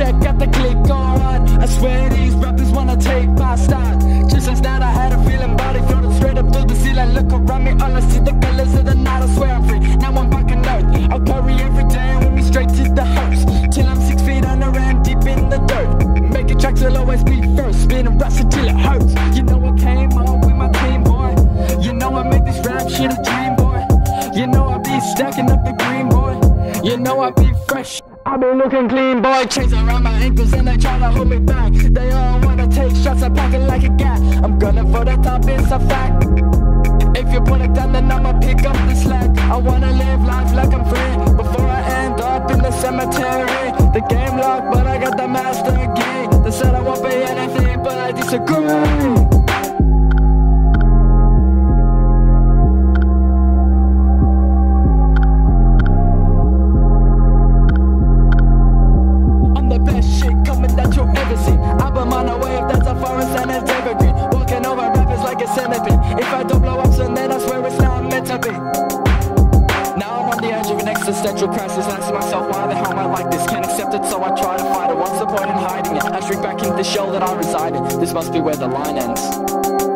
check out the click on. I swear these rappers wanna take my style. Just as that I had a feeling, body floating straight up to the ceiling. Look around me, all I see the colors of the night. I swear I'm free. Now I'm back on earth. I'll carry every day with me straight to the hearse. Till I'm six feet under and deep in the dirt. Making tracks will always be first. Spinning rust until it hurts. You know I came on with my team, boy. You know I make this rap shit a dream, boy. You know I be stacking up the green, boy. You know I be fresh. I be looking clean, boy. Chains around my ankles and they try to hold me back. They all wanna take shots, I pack it like a gat. I'm gunning for the top, it's a fact. If you put it down, then I'ma pick up the slack. I wanna live life like I'm free before I end up in the cemetery. The game locked, but I got the master key. They said I won't be anything, but I disagree. If I don't blow up soon, then I swear it's not meant to be. Now I'm on the edge of an existential crisis, asking myself why the hell am I like this? Can't accept it, so I try to fight it. What's the point in hiding it? I shrink back into the shell that I reside in. This must be where the line ends.